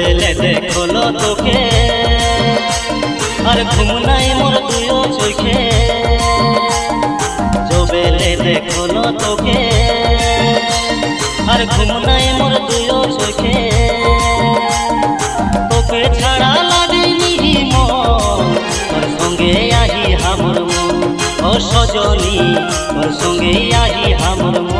জবেলে দেখল তোকে। আর ঘুম নাই মোর তুইও চোখে। জবেলে দেখল তোকে। আর ঘুম নাই মোর তুইও চোখে। তোকে ছাড়া লাগেনি মন। সঙ্গে আহি হামর মন। ও সজনী, তোর সঙ্গে আহি হামর মন।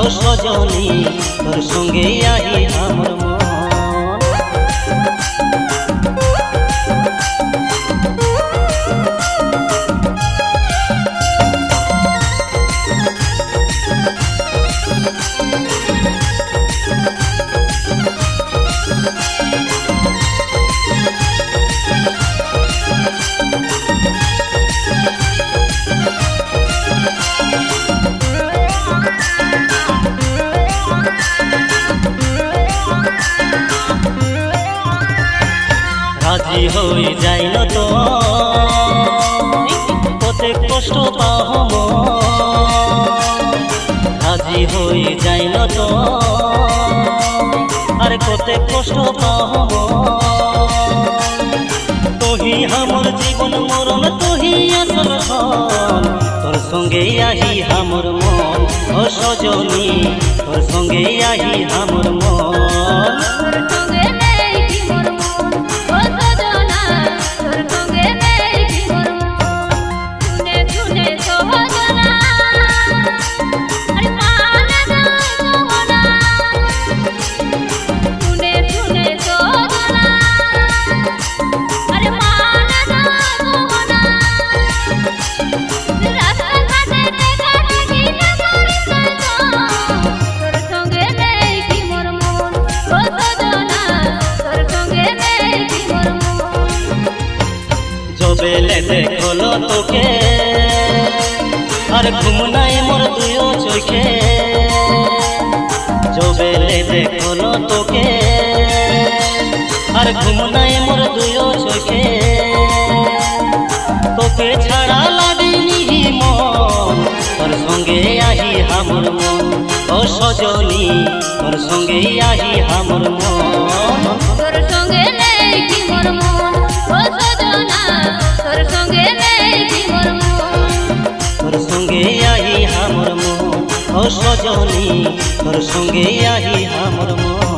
ও সজনী তোর সঙ্গে আহি হামর মন রাজি হই যাইল তো। কতে কষ্ট পাহ রাজি হই যাইল তো। আর কতে কষ্ট পাহ তোহি আমার জীবন মরণ, তোহি আসল ধন তোর সঙ্গে আহি হামর মন। ও সজনী, তোর সঙ্গে আহি হামর মন। জবেলে দেখল তোকে। আর ঘুম নাই মোর দুইও চোখে। জবেলে দেখল তোকে। আর ঘুম নাই মোর দুইও চোখে। তোকে ছাড়া লাগেনি মন। তোর সঙ্গে আহি হামর মন। ও সজনী, তোর সঙ্গে আহি হামর সঙ্গে আহি হামর মন। ও সজনী তোর সঙ্গে আহি হামর মন।